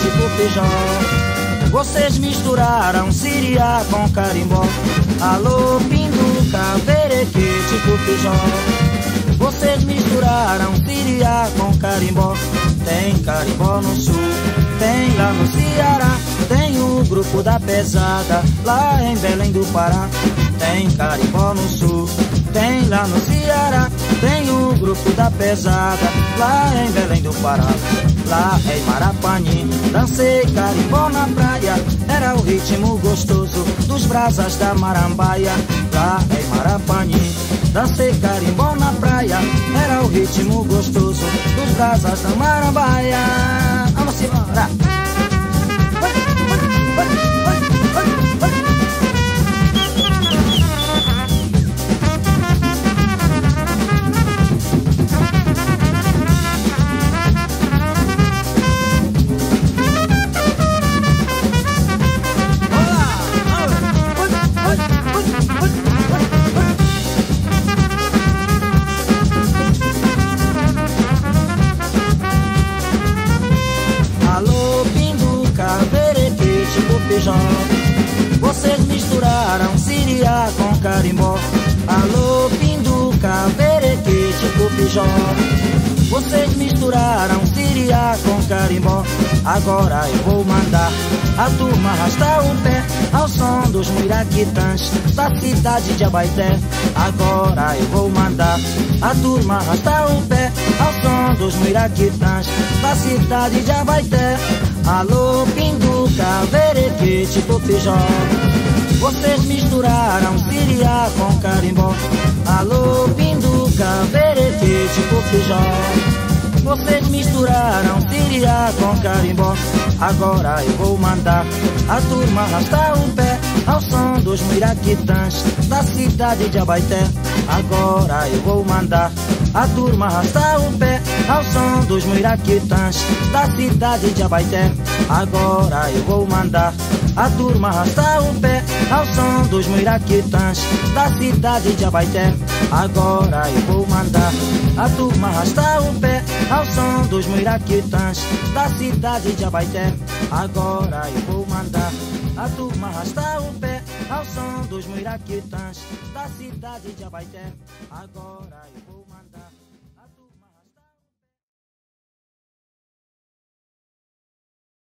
tipo feijão. Vocês misturaram siriá com carimbó. Alô, pinduca, vereque, tipo feijão. Vocês misturaram siriá com carimbó. Tem carimbó no sul, tem lá no Ceará. Tem o grupo da pesada, lá em Belém do Pará. Tem carimbó no sul, tem lá no Ceará. Tem o grupo da pesada, lá em Belém do Pará. Lá em Marapani, dancei carimbó na praia. Era o ritmo gostoso dos brasas da marambaia. Lá em Marapani, dancei carimbó na praia. Era o ritmo gostoso dos brasas da marambaia. Vamos embora! Feijão. Vocês misturaram siriá com carimbó. Alô, pinduca, bereque, tipo feijão. Vocês misturaram siriá com carimbó. Agora eu vou mandar a turma arrastar o pé ao som dos miraquitãs da cidade de Abaité. Agora eu vou mandar a turma arrastar o pé ao som dos miraquitãs da cidade de Abaité. Alô, pinduca, vereque, tipo feijão. Vocês misturaram siriá com carimbó. Alô, pinduca, vereque, tipo feijão. Vocês misturaram siriá com carimbó. Agora eu vou mandar a turma arrastar o pé ao som dos miraquitãs da cidade de Abaité. Agora eu vou mandar a turma arrastar o pé ao som dos miraquitãs da cidade de Abaité. Agora eu vou mandar a turma arrastar o pé ao som dos miraquitãs da cidade de Abaité. Agora eu vou mandar a turma arrastar o pé ao som dos miraquitãs da cidade de Abaité. Agora eu vou mandar a turma arrastar o pé ao som dos miraquitãs da cidade de Abaité. Agora eu vou